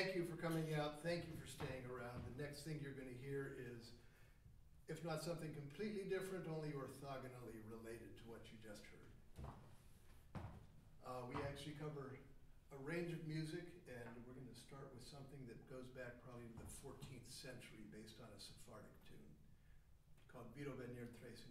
thank you for coming out, thank you for staying around. The next thing you're gonna hear is, if not something completely different, only orthogonally related to what you just heard. Uh, we actually cover a range of music, and we're gonna start with something that goes back probably to the fourteenth century, based on a Sephardic tune, called Vido Venir Tres